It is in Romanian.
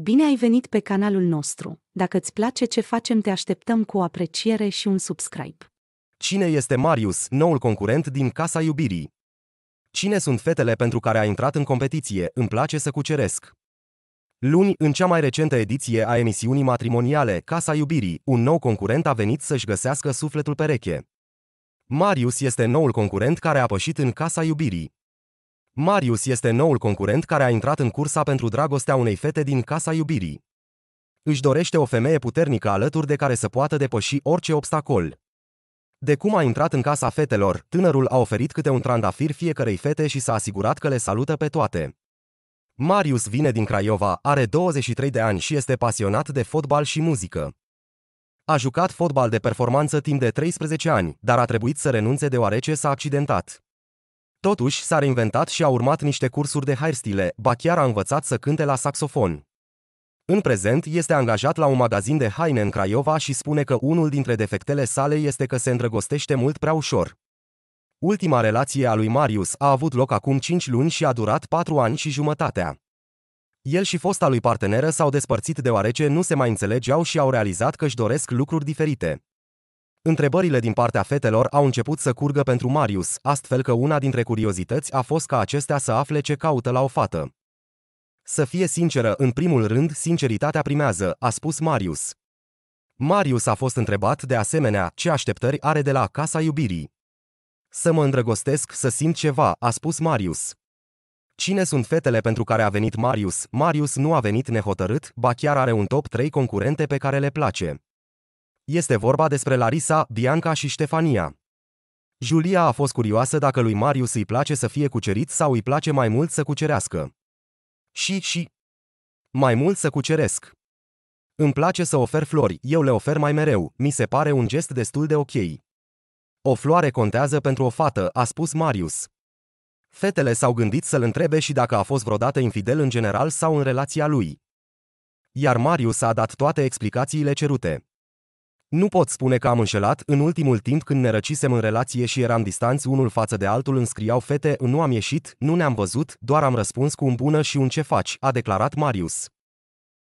Bine ai venit pe canalul nostru. Dacă îți place ce facem, te așteptăm cu o apreciere și un subscribe. Cine este Marius, noul concurent din Casa Iubirii? Cine sunt fetele pentru care a intrat în competiție? Îmi place să cuceresc. Luni, în cea mai recentă ediție a emisiunii matrimoniale Casa Iubirii, un nou concurent a venit să-și găsească sufletul pereche. Marius este noul concurent care a pășit în Casa Iubirii. Marius este noul concurent care a intrat în cursa pentru dragostea unei fete din Casa Iubirii. Își dorește o femeie puternică alături de care să poată depăși orice obstacol. De cum a intrat în casa fetelor, tânărul a oferit câte un trandafir fiecărei fete și s-a asigurat că le salută pe toate. Marius vine din Craiova, are 23 de ani și este pasionat de fotbal și muzică. A jucat fotbal de performanță timp de 13 ani, dar a trebuit să renunțe deoarece s-a accidentat. Totuși, s-a reinventat și a urmat niște cursuri de hairstyle, ba chiar a învățat să cânte la saxofon. În prezent, este angajat la un magazin de haine în Craiova și spune că unul dintre defectele sale este că se îndrăgostește mult prea ușor. Ultima relație a lui Marius a avut loc acum 5 luni și a durat 4 ani și jumătatea. El și fosta lui parteneră s-au despărțit deoarece nu se mai înțelegeau și au realizat că își doresc lucruri diferite. Întrebările din partea fetelor au început să curgă pentru Marius, astfel că una dintre curiozități a fost ca acestea să afle ce caută la o fată. Să fie sinceră, în primul rând, sinceritatea primează, a spus Marius. Marius a fost întrebat de asemenea ce așteptări are de la Casa Iubirii. Să mă îndrăgostesc, să simt ceva, a spus Marius. Cine sunt fetele pentru care a venit Marius? Marius nu a venit nehotărât, ba chiar are un top 3 concurente pe care le place. Este vorba despre Larisa, Bianca și Ștefania. Julia a fost curioasă dacă lui Marius îi place să fie cucerit sau îi place mai mult să cucerească. Și, și... Mai mult să cuceresc. Îmi place să ofer flori, eu le ofer mai mereu, mi se pare un gest destul de ok. O floare contează pentru o fată, a spus Marius. Fetele s-au gândit să-l întrebe și dacă a fost vreodată infidel în general sau în relația lui. Iar Marius a dat toate explicațiile cerute. Nu pot spune că am înșelat, în ultimul timp când ne răcisem în relație și eram distanți unul față de altul înscriau fete, nu am ieșit, nu ne-am văzut, doar am răspuns cu un bună și un ce faci, a declarat Marius.